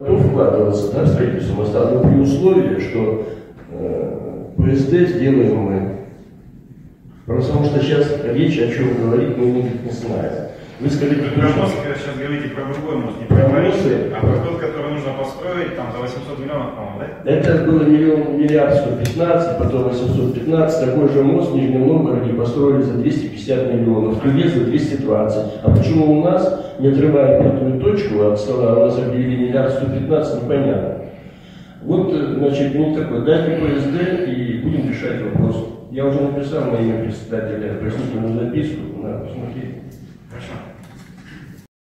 готов вкладываться да, в строительство моста, но при условии, что э, ПСД сделаем мы. Потому что сейчас речь о чем говорит, мы не, не знаем. Вы скажите, про мост сейчас говорите про другой мост, не про Про мосты. а про тот, который нужно построить там за 800 миллионов, по-моему, да? Это было миллион, миллиард 115, потом 815. Такой же мост в Нижнем Новгороде построили за 250 миллионов, в Туве за 220. А почему у нас, не отрывая пятую точку от стола, у нас объявили миллиард 115, непонятно. Вот, э, значит, ну такой, дайте ПСД и будем решать вопрос. Я уже написал на имя председателя пояснительную записку, надо посмотреть.